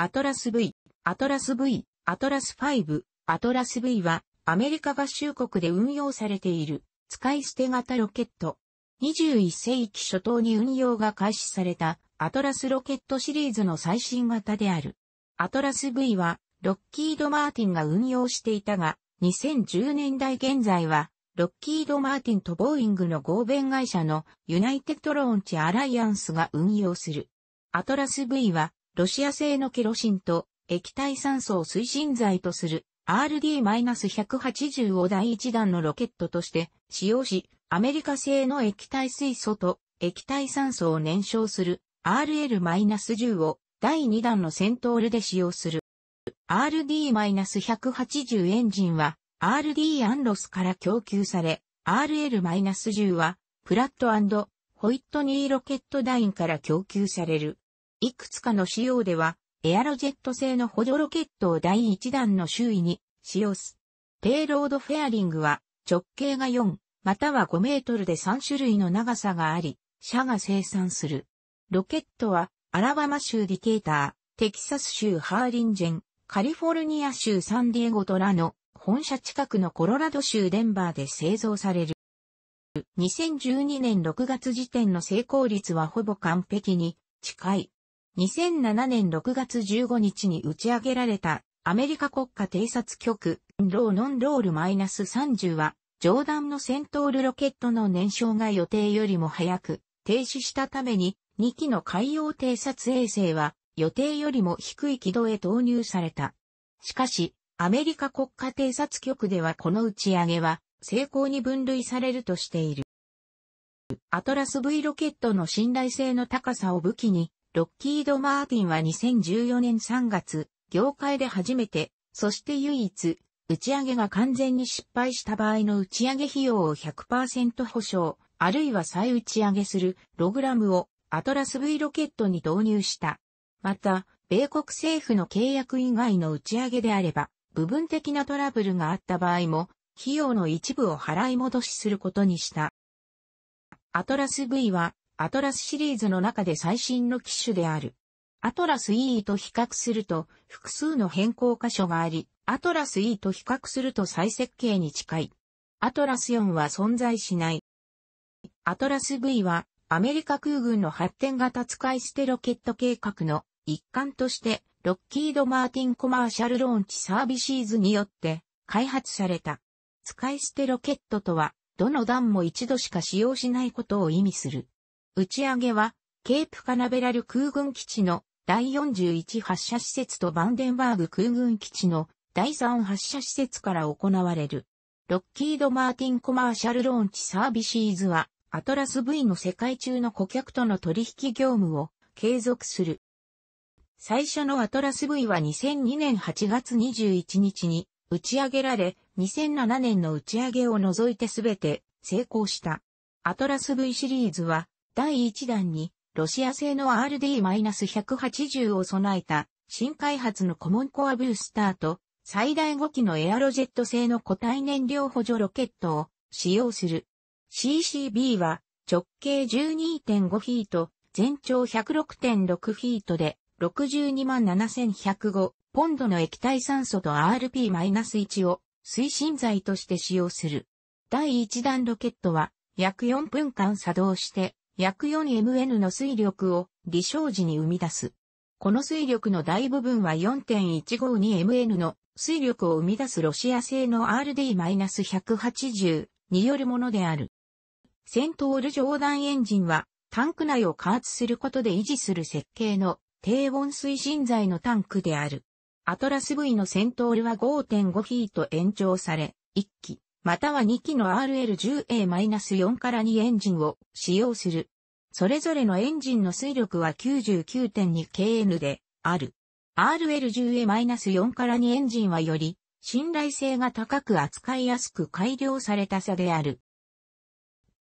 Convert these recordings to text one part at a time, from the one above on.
アトラス V、アトラス V、アトラス5、アトラス V はアメリカ合衆国で運用されている使い捨て型ロケット。21世紀初頭に運用が開始されたアトラスロケットシリーズの最新型である。アトラス V はロッキード・マーティンが運用していたが、2010年代現在はロッキード・マーティンとボーイングの合弁会社のユナイテッド・ローンチ・アライアンスが運用する。アトラス V はロシア製のケロシンと液体酸素を推進剤とする RD-180 を第1弾のロケットとして使用し、アメリカ製の液体水素と液体酸素を燃焼する RL-10 を第2弾のセントールで使用する。RD-180 エンジンは RD アンロスから供給され、RL-10 はプラットホイットニーロケットダインから供給される。いくつかの仕様では、エアロジェット製の補助ロケットを第1段の周囲に使用す。ペイロードフェアリングは直径が4、または5メートルで3種類の長さがあり、社が生産する。ロケットはアラバマ州ディケーター、テキサス州ハーリンジェン、カリフォルニア州サンディエゴとULAの本社近くのコロラド州デンバーで製造される。2012年6月時点の成功率はほぼ完璧に近い。2007年6月15日に打ち上げられたアメリカ国家偵察局ローノンロール -30 はジョーダンのセントールロケットの燃焼が予定よりも早く停止したために2機の海洋偵察衛星は予定よりも低い軌道へ投入された。しかし、アメリカ国家偵察局ではこの打ち上げは成功に分類されるとしている。アトラス V ロケットの信頼性の高さを武器にロッキード・マーティンは2014年3月、業界で初めて、そして唯一、打ち上げが完全に失敗した場合の打ち上げ費用を100%保証、あるいは再打ち上げするログラムをアトラス V ロケットに導入した。また、米国政府の契約以外の打ち上げであれば、部分的なトラブルがあった場合も、費用の一部を払い戻しすることにした。アトラス V はアトラスシリーズの中で最新の機種である。アトラス E と比較すると複数の変更箇所があり、アトラス E と比較すると再設計に近い。アトラス4は存在しない。アトラス V はアメリカ空軍の発展型使い捨てロケット計画の一環としてロッキード・マーティン・コマーシャル・ローンチ・サービシーズによって開発された。使い捨てロケットとは、どの段も一度しか使用しないことを意味する。打ち上げは、ケープカナベラル空軍基地の第41発射施設とバンデンバーグ空軍基地の第3発射施設から行われる。ロッキード・マーティン・コマーシャル・ローンチ・サービシーズは、アトラス V の世界中の顧客との取引業務を継続する。最初のアトラス V は2002年8月21日に打ち上げられ、2007年の打ち上げを除いてすべて成功した。アトラス V シリーズは第1弾に、ロシア製の RD-180 を備えた、新開発のコモンコアブースターと、最大5機のエアロジェット製の固体燃料補助ロケットを使用する。CCB は直径12.5フィート、全長106.6フィートで627,105ポンドの液体酸素と RP-1 を推進剤として使用する。第1弾ロケットは約4分間作動して約 4mn の水力を離床時に生み出す。この水力の大部分は 4.152mn の水力を生み出すロシア製の RD-180 によるものである。セントール上段エンジンはタンク内を加圧することで維持する設計の低温推進剤のタンクである。アトラス V のセントールは5.5フィート延長され、1機、または2機の RL10A-4 から2エンジンを使用する。それぞれのエンジンの水力は 99.2kN である。RL10A-4 から2エンジンはより信頼性が高く扱いやすく改良された差である。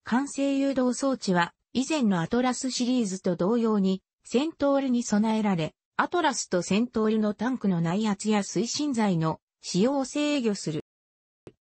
完成誘導装置は以前のアトラスシリーズと同様にセントールに備えられ、アトラスとセントールのタンクの内圧や推進剤の使用を制御する。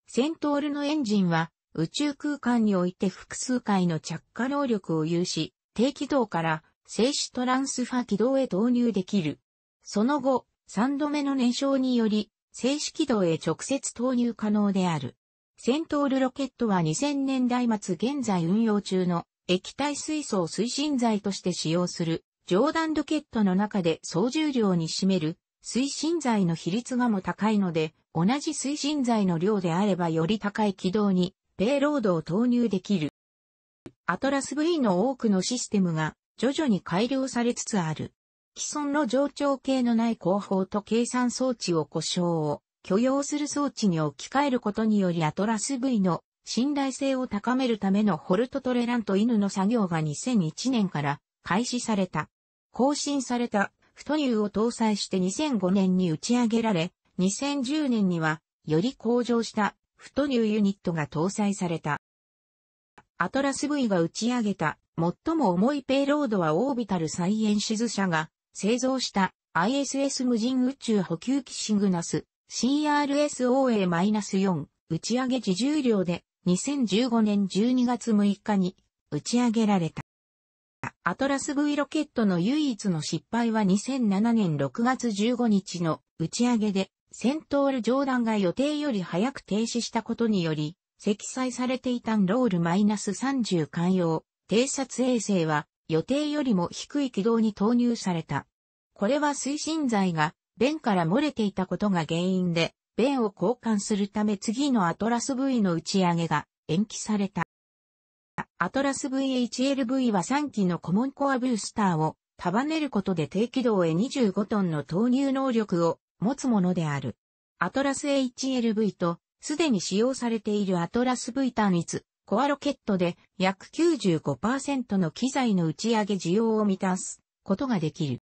セントールのエンジンは宇宙空間において複数回の着火能力を有し、低軌道から静止トランスファ軌道へ投入できる。その後、3度目の燃焼により、静止軌道へ直接投入可能である。セントールロケットは2000年代末現在運用中の液体水素を推進剤として使用するジョーダンロケットの中で総重量に占める推進剤の比率がも高いので、同じ推進剤の量であればより高い軌道にペイロードを投入できる。アトラス V の多くのシステムが徐々に改良されつつある。既存の上長系のない広報と計算装置を故障を許容する装置に置き換えることによりアトラス V の信頼性を高めるためのホルトトレラント犬の作業が2001年から開始された。更新された太乳を搭載して2005年に打ち上げられ、2010年にはより向上した太乳ユニットが搭載された。アトラス V が打ち上げた最も重いペイロードはオービタルサイエンシズ社が製造した ISS 無人宇宙補給機シグナス CRSOA-4 打ち上げ自重量で2015年12月6日に打ち上げられた。アトラス V ロケットの唯一の失敗は2007年6月15日の打ち上げでセントール上段が予定より早く停止したことにより積載されていたンロール -30 艦用偵察衛星は予定よりも低い軌道に投入された。これは推進剤が弁から漏れていたことが原因で、弁を交換するため次のアトラス V の打ち上げが延期された。アトラス VHLV は3機のコモンコアブースターを束ねることで低軌道へ25トンの投入能力を持つものである。アトラス HLV とすでに使用されているアトラス V 単一コアロケットで約95%の機材の打ち上げ需要を満たすことができる。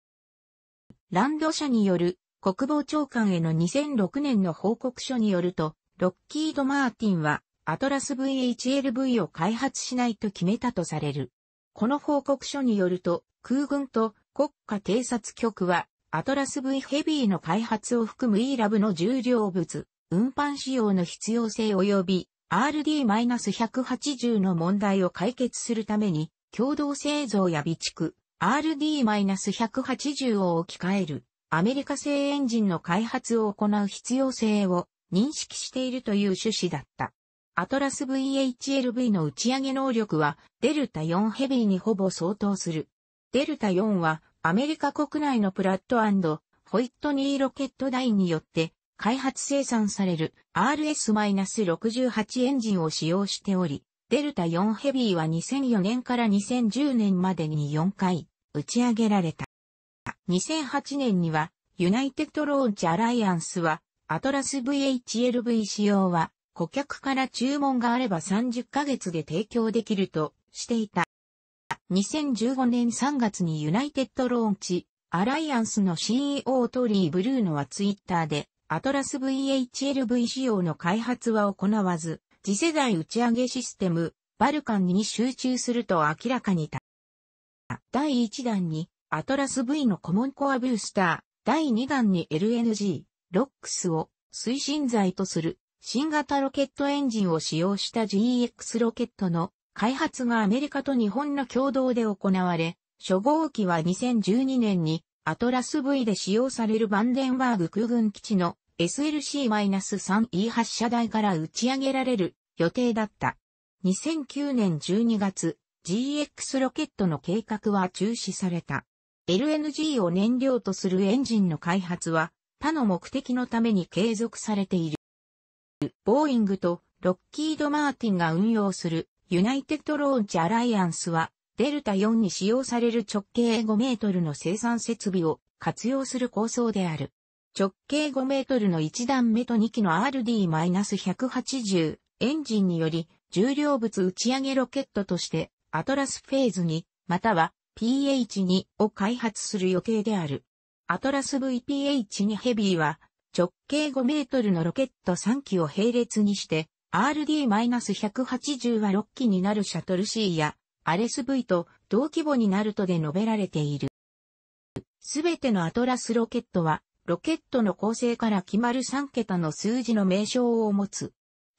ランド社による国防長官への2006年の報告書によると、ロッキード・マーティンはアトラス VHLV を開発しないと決めたとされる。この報告書によると、空軍と国家偵察局はアトラス V ヘビーの開発を含む E ラブの重量物、運搬仕様の必要性及び RD-180 の問題を解決するために、共同製造や備蓄、RD-180 を置き換える、アメリカ製エンジンの開発を行う必要性を認識しているという趣旨だった。アトラス VHLV の打ち上げ能力はデルタ4ヘビーにほぼ相当する。デルタ4はアメリカ国内のプラットホイットニーロケットダインによって開発生産される RS-68 エンジンを使用しており、デルタ4ヘビーは2004年から2010年までに4回打ち上げられた。2008年にはユナイテッドローンチアライアンスはアトラス VHLV 使用は顧客から注文があれば30ヶ月で提供できるとしていた。2015年3月にユナイテッドローンチアライアンスの CEO トリー・ブルーノはツイッターでアトラス VHLV 仕様の開発は行わず、次世代打ち上げシステム、バルカンに集中すると明らかにた。第1段に、アトラス V のコモンコアブースター、第2弾に LNG、ロックスを推進剤とする新型ロケットエンジンを使用した GX ロケットの開発がアメリカと日本の共同で行われ、初号機は2012年にアトラス V で使用されるバンデンバーグ空軍基地の SLC-3E 発射台から打ち上げられる予定だった。2009年12月、GX ロケットの計画は中止された。LNG を燃料とするエンジンの開発は他の目的のために継続されている。ボーイングとロッキード・マーティンが運用するユナイテッド・ローンチ・アライアンスはデルタ4に使用される直径5メートルの生産設備を活用する構想である。直径5メートルの1段目と2機の RD-180 エンジンにより重量物打ち上げロケットとしてアトラスフェーズにまたは PH2 を開発する予定である。アトラス VPH2 ヘビーは直径5メートルのロケット3機を並列にして RD-180 は6機になるシャトル C やアレス V と同規模になるとで述べられている。すべてのアトラスロケットはロケットの構成から決まる3桁の数字の名称を持つ。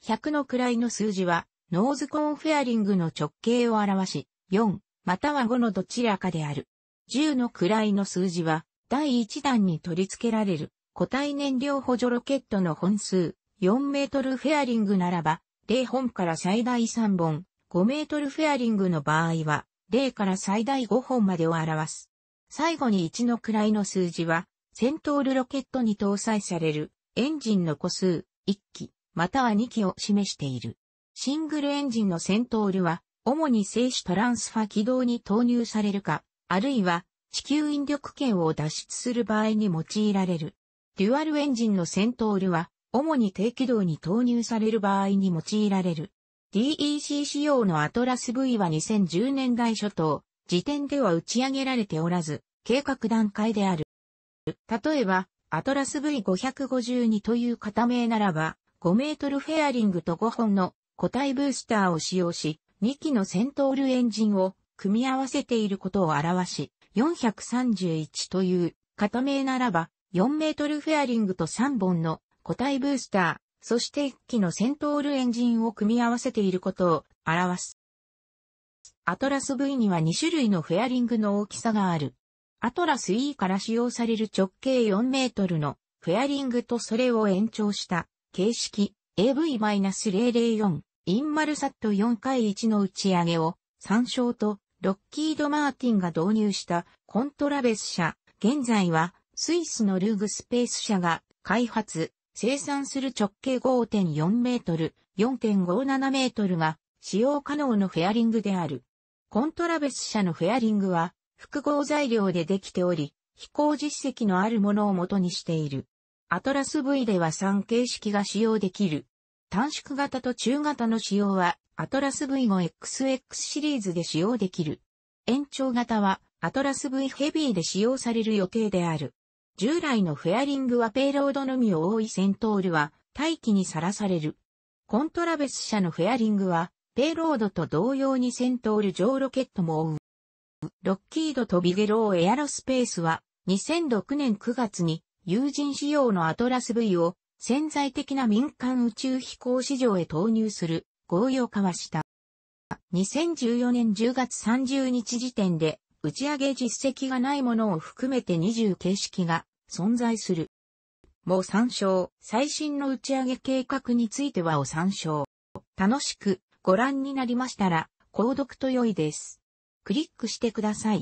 100の位の数字は、ノーズコーンフェアリングの直径を表し、4、または5のどちらかである。10の位の数字は、第1段に取り付けられる固体燃料補助ロケットの本数4メートルフェアリングならば0本から最大3本、5メートルフェアリングの場合は0から最大5本までを表す。最後に1の位の数字はセントールロケットに搭載されるエンジンの個数1機または2機を示している。シングルエンジンのセントールは主に静止トランスファ軌道に投入されるか、あるいは地球引力圏を脱出する場合に用いられる。デュアルエンジンのセントールは、主に低軌道に投入される場合に用いられる。DEC 仕様のアトラス V は2010年代初頭、時点では打ち上げられておらず、計画段階である。例えば、アトラス V552 という型名ならば、5メートルフェアリングと5本の固体ブースターを使用し、2機のセントールエンジンを組み合わせていることを表し、431という型名ならば4メートルフェアリングと3本の固体ブースター、そして1機のセントールエンジンを組み合わせていることを表す。アトラス V には2種類のフェアリングの大きさがある。アトラス E から使用される直径4メートルのフェアリングとそれを延長した。形式 AV-004 インマルサット4回1の打ち上げを。参照とロッキード・マーティンが導入した。コントラベス社、現在はスイスのルーグスペース社が開発、生産する直径5.4メートル、4.57メートルが使用可能のフェアリングである。コントラベス社のフェアリングは複合材料でできており、飛行実績のあるものを元にしている。アトラス V では3形式が使用できる。短縮型と中型の仕様はアトラス V5XX シリーズで使用できる。延長型はアトラス V ヘビーで使用される予定である。従来のフェアリングはペイロードのみを覆いセントールは大気にさらされる。コントラベス社のフェアリングはペイロードと同様にセントール上ロケットも覆う。ロッキードとビゲローエアロスペースは2006年9月に有人仕様のアトラス V を潜在的な民間宇宙飛行市場へ投入する合意を交わした。2014年10月30日時点で打ち上げ実績がないものを含めて20形式が存在する。もう参照、最新の打ち上げ計画についてはお参照。楽しくご覧になりましたら、購読と良いです。クリックしてください。